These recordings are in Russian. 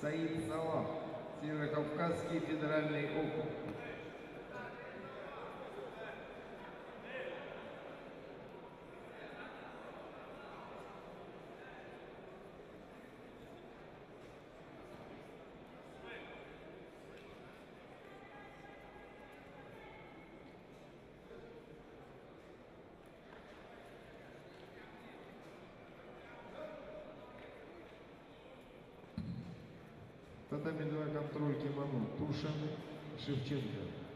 Саид Салах, Северокавказский федеральный округ. 2 контроль кимоно. Тушин, Шевченко.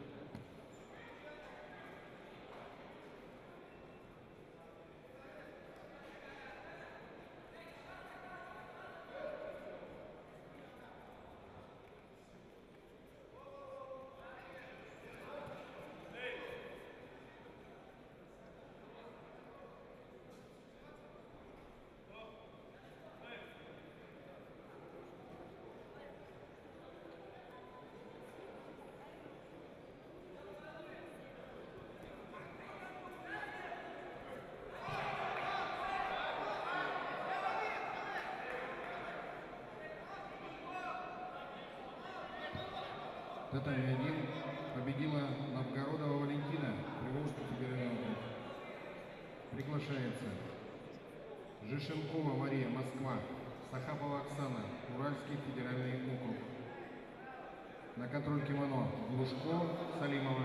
Татами 1 победила Новгородова Валентина, Приволжский округ. Приглашается Жишенкова Мария, Москва, Сахапова Оксана, Уральский федеральный округ. На контроль кимоно Глушко, Салимова.